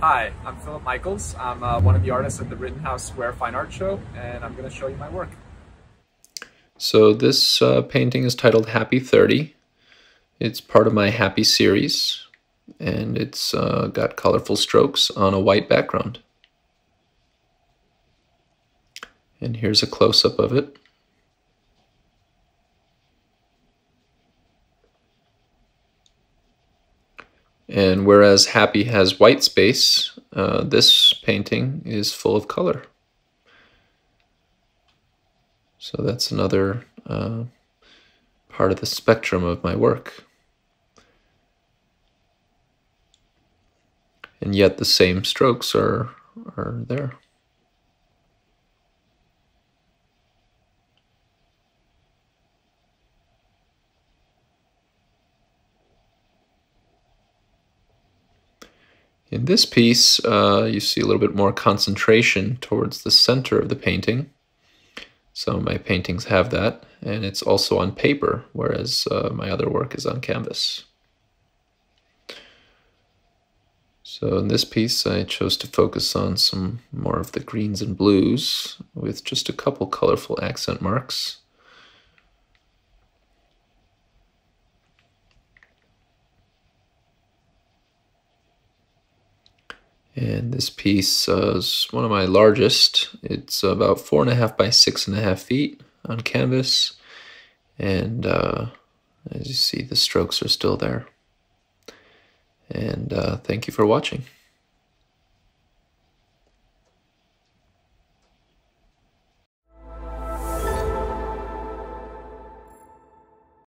Hi, I'm Phillip Michaels. I'm uh, one of the artists at the Rittenhouse Square Fine Art Show, and I'm going to show you my work. So this uh, painting is titled Happy 30. It's part of my Happy series, and it's uh, got colorful strokes on a white background. And here's a close-up of it. And whereas Happy has white space, uh, this painting is full of color. So that's another uh, part of the spectrum of my work. And yet the same strokes are, are there. In this piece, uh, you see a little bit more concentration towards the center of the painting. Some of my paintings have that, and it's also on paper, whereas uh, my other work is on canvas. So in this piece, I chose to focus on some more of the greens and blues with just a couple colorful accent marks. And this piece uh, is one of my largest. It's about four and a half by six and a half feet on canvas. And uh, as you see, the strokes are still there. And uh, thank you for watching.